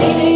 You.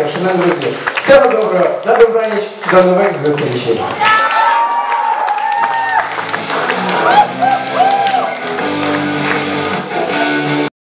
Щиро дякую, шановні друзі. Всього доброго, на добраніч, до нових зустрічей.